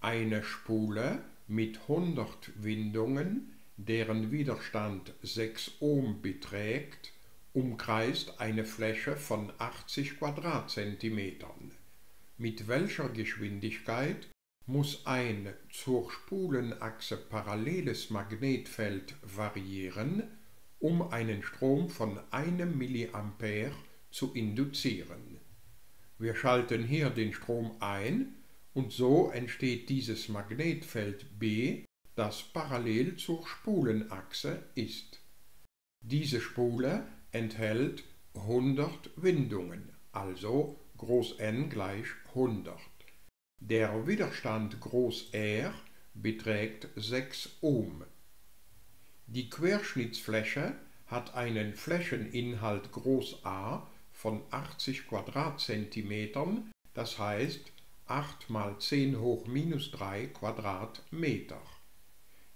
Eine Spule mit 100 Windungen, deren Widerstand 6 Ohm beträgt, umkreist eine Fläche von 80 Quadratzentimetern. Mit welcher Geschwindigkeit muss ein zur Spulenachse paralleles Magnetfeld variieren, um einen Strom von einem mA zu induzieren. Wir schalten hier den Strom ein und so entsteht dieses Magnetfeld B, das parallel zur Spulenachse ist. Diese Spule enthält 100 Windungen, also Groß N gleich 100. Der Widerstand Groß R beträgt 6 Ohm. Die Querschnittsfläche hat einen Flächeninhalt Groß A von 80 Quadratzentimetern, das heißt 8 mal 10 hoch minus 3 Quadratmeter.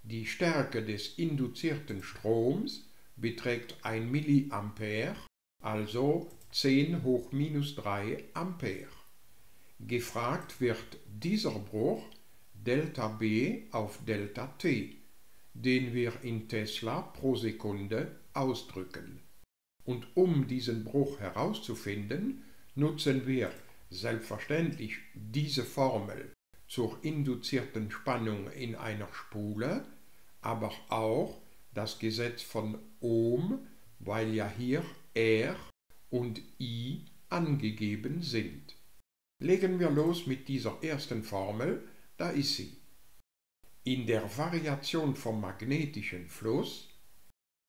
Die Stärke des induzierten Stroms beträgt 1 mA, also 10 hoch minus 3 Ampere. Gefragt wird dieser Bruch Delta B auf Delta T, den wir in Tesla pro Sekunde ausdrücken. Und um diesen Bruch herauszufinden, nutzen wir selbstverständlich diese Formel zur induzierten Spannung in einer Spule, aber auch das Gesetz von Ohm, weil ja hier R und I angegeben sind. Legen wir los mit dieser ersten Formel, da ist sie. In der Variation vom magnetischen Fluss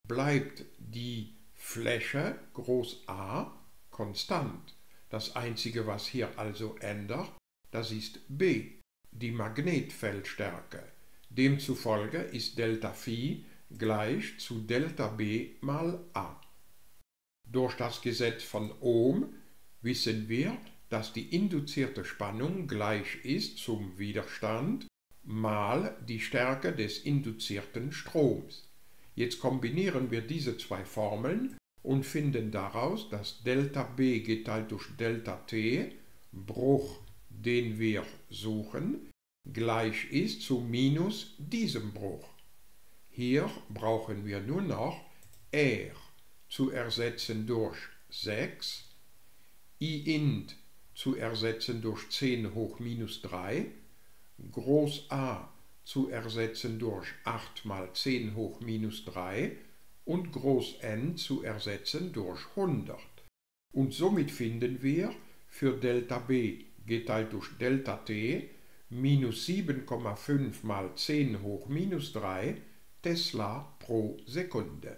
bleibt die Fläche groß A konstant. Das einzige, was hier also ändert, das ist B, die Magnetfeldstärke. Demzufolge ist Delta Phi gleich zu Delta B mal A. Durch das Gesetz von Ohm wissen wir, dass die induzierte Spannung gleich ist zum Widerstand mal die Stärke des induzierten Stroms. Jetzt kombinieren wir diese zwei Formeln und finden daraus, dass Delta B geteilt durch Delta T, Bruch, den wir suchen, gleich ist zu minus diesem Bruch. Hier brauchen wir nur noch R zu ersetzen durch 6, I int zu ersetzen durch 10 hoch minus 3, Groß A zu ersetzen durch 8 mal 10 hoch minus 3 und Groß N zu ersetzen durch 100. Und somit finden wir für Delta B geteilt durch Delta T minus 7,5 mal 10 hoch minus 3 Tesla pro Sekunde.